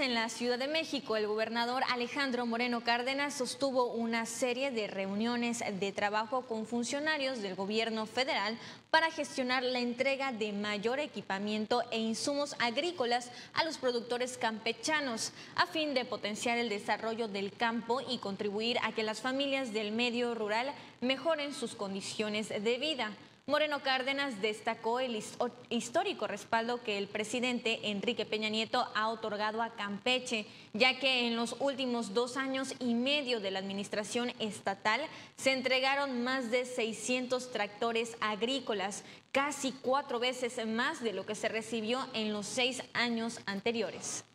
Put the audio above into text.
en la Ciudad de México, el gobernador Alejandro Moreno Cárdenas sostuvo una serie de reuniones de trabajo con funcionarios del gobierno federal para gestionar la entrega de mayor equipamiento e insumos agrícolas a los productores campechanos, a fin de potenciar el desarrollo del campo y contribuir a que las familias del medio rural mejoren sus condiciones de vida. Moreno Cárdenas destacó el histórico respaldo que el presidente Enrique Peña Nieto ha otorgado a Campeche, ya que en los últimos dos años y medio de la administración estatal se entregaron más de 600 tractores agrícolas, casi cuatro veces más de lo que se recibió en los seis años anteriores.